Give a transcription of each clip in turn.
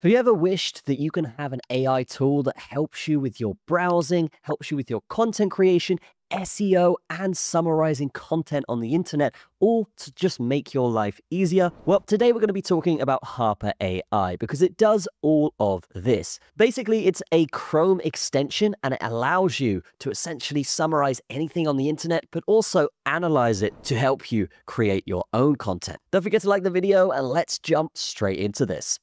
Have you ever wished that you can have an AI tool that helps you with your browsing, helps you with your content creation, SEO, and summarizing content on the internet, all to just make your life easier? Well, today we're going to be talking about Harper AI because it does all of this. Basically, it's a Chrome extension and it allows you to essentially summarize anything on the internet, but also analyze it to help you create your own content. Don't forget to like the video and let's jump straight into this.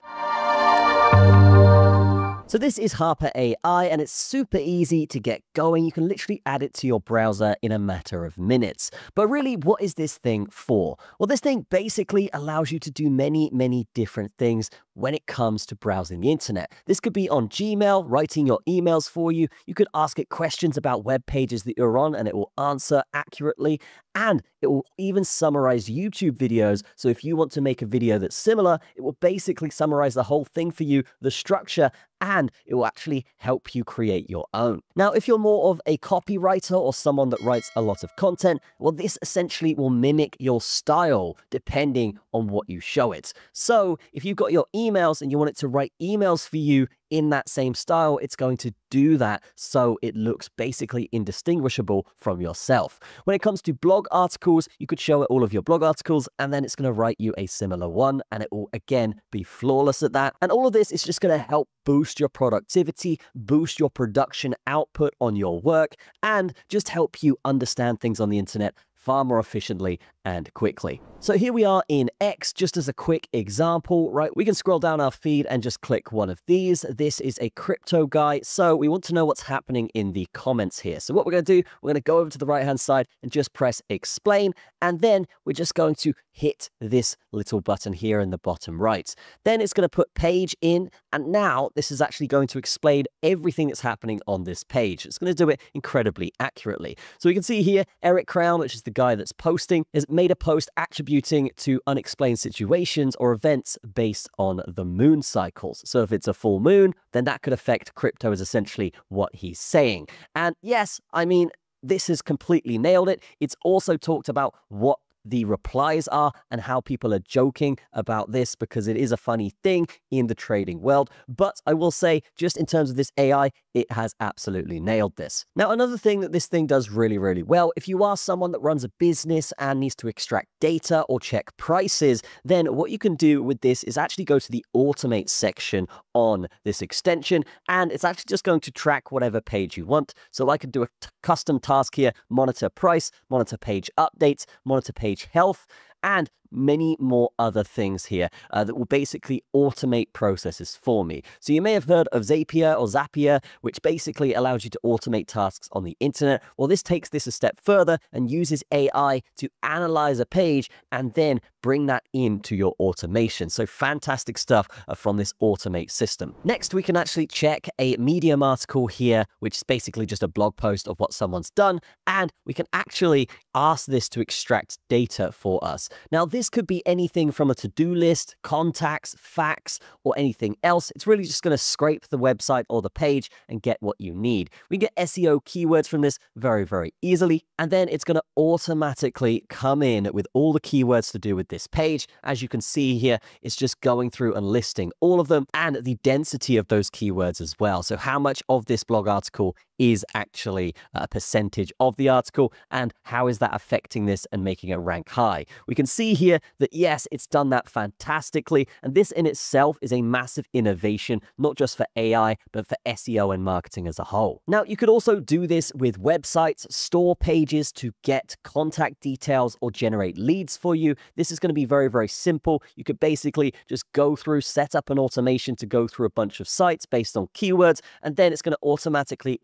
So this is Harper AI and it's super easy to get going. You can literally add it to your browser in a matter of minutes. But really, what is this thing for? Well, this thing basically allows you to do many, many different things when it comes to browsing the internet. This could be on Gmail, writing your emails for you. You could ask it questions about web pages that you're on and it will answer accurately. And it will even summarize YouTube videos. So if you want to make a video that's similar, it will basically summarize the whole thing for you, the structure, and it will actually help you create your own. Now, if you're more of a copywriter or someone that writes a lot of content, well, this essentially will mimic your style depending on what you show it. So if you've got your emails and you want it to write emails for you in that same style, it's going to do that so it looks basically indistinguishable from yourself. When it comes to blog articles, you could show it all of your blog articles and then it's going to write you a similar one and it will again be flawless at that. And all of this is just going to help boost your productivity, boost your production output on your work, and just help you understand things on the internet far more efficiently and quickly. So here we are in X, just as a quick example, right? We can scroll down our feed and just click one of these. This is a crypto guy. So we want to know what's happening in the comments here. So what we're going to do, we're going to go over to the right-hand side and just press explain. And then we're just going to hit this little button here in the bottom right. Then it's going to put page in. And now this is actually going to explain everything that's happening on this page. It's going to do it incredibly accurately. So we can see here, Eric Crown, which is the guy that's posting, has made a post attributing to unexplained situations or events based on the moon cycles. So if it's a full moon, then that could affect crypto is essentially what he's saying. And yes, I mean, this has completely nailed it. It's also talked about what the replies are and how people are joking about this because it is a funny thing in the trading world. But I will say, just in terms of this AI, it has absolutely nailed this. Now, another thing that this thing does really, really well, if you are someone that runs a business and needs to extract data or check prices, then what you can do with this is actually go to the automate section on this extension, and it's actually just going to track whatever page you want. So I could do a custom task here, monitor price, monitor page updates, monitor page health, and many more other things here uh, that will basically automate processes for me. So you may have heard of Zapier or Zapier, which basically allows you to automate tasks on the internet. Well, this takes this a step further and uses AI to analyze a page and then bring that into your automation. So fantastic stuff uh, from this automate system. Next, we can actually check a Medium article here, which is basically just a blog post of what someone's done. And we can actually ask this to extract data for us. Now, this could be anything from a to-do list, contacts, facts, or anything else. It's really just going to scrape the website or the page and get what you need. We get SEO keywords from this very, very easily. And then it's going to automatically come in with all the keywords to do with this page. As you can see here, it's just going through and listing all of them and the density of those keywords as well. So how much of this blog article is actually a percentage of the article and how is that affecting this and making it rank high. We can see here that yes, it's done that fantastically and this in itself is a massive innovation, not just for AI, but for SEO and marketing as a whole. Now, you could also do this with websites, store pages to get contact details or generate leads for you. This is going to be very, very simple. You could basically just go through, set up an automation to go through a bunch of sites based on keywords, and then it's going to automatically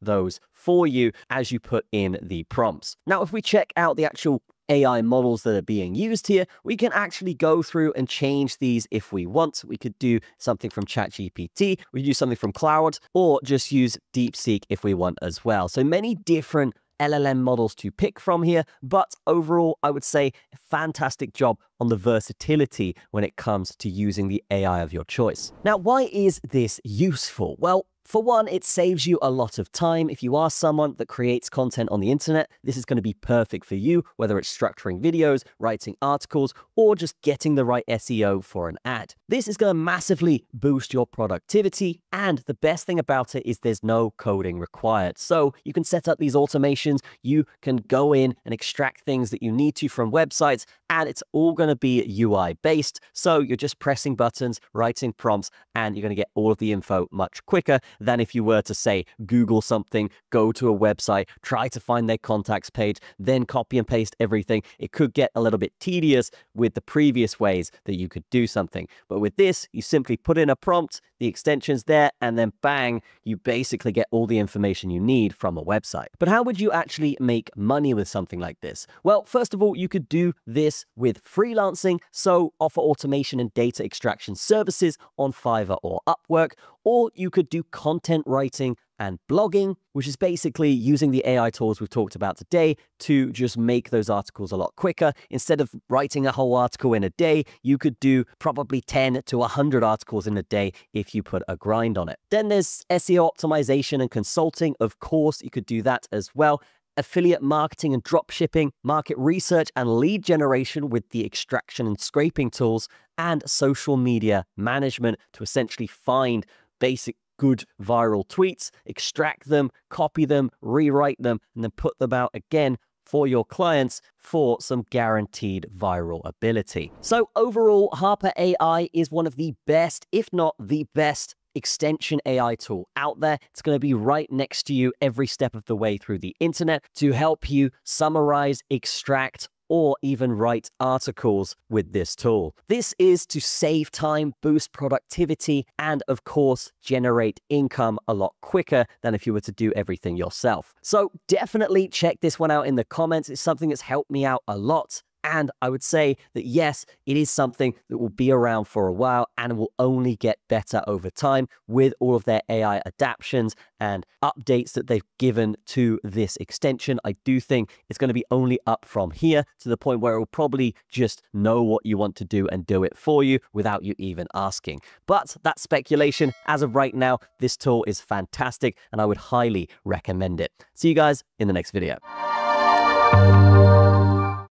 those for you as you put in the prompts. Now, if we check out the actual AI models that are being used here, we can actually go through and change these if we want. We could do something from ChatGPT, we could do something from Claude, or just use DeepSeek if we want as well. So many different LLM models to pick from here, but overall, I would say fantastic job on the versatility when it comes to using the AI of your choice. Now, why is this useful? Well, For one, it saves you a lot of time. If you are someone that creates content on the internet, this is going to be perfect for you, whether it's structuring videos, writing articles, or just getting the right SEO for an ad. This is going to massively boost your productivity. And the best thing about it is there's no coding required. So you can set up these automations, you can go in and extract things that you need to from websites, and it's all going to be UI based. So you're just pressing buttons, writing prompts, and you're going to get all of the info much quicker than if you were to say Google something, go to a website, try to find their contacts page, then copy and paste everything. It could get a little bit tedious with the previous ways that you could do something. But with this, you simply put in a prompt, the extension's there, and then bang, you basically get all the information you need from a website. But how would you actually make money with something like this? Well, first of all, you could do with freelancing, so offer automation and data extraction services on Fiverr or Upwork, or you could do content writing and blogging, which is basically using the AI tools we've talked about today to just make those articles a lot quicker. Instead of writing a whole article in a day, you could do probably 10 to 100 articles in a day if you put a grind on it. Then there's SEO optimization and consulting. Of course, you could do that as well affiliate marketing and drop shipping, market research and lead generation with the extraction and scraping tools, and social media management to essentially find basic good viral tweets, extract them, copy them, rewrite them, and then put them out again for your clients for some guaranteed viral ability. So overall, Harper AI is one of the best, if not the best extension AI tool out there. It's going to be right next to you every step of the way through the internet to help you summarize, extract, or even write articles with this tool. This is to save time, boost productivity, and of course, generate income a lot quicker than if you were to do everything yourself. So definitely check this one out in the comments. It's something that's helped me out a lot. And I would say that yes, it is something that will be around for a while and will only get better over time with all of their AI adaptations and updates that they've given to this extension. I do think it's going to be only up from here to the point where it will probably just know what you want to do and do it for you without you even asking. But that's speculation. As of right now, this tool is fantastic and I would highly recommend it. See you guys in the next video.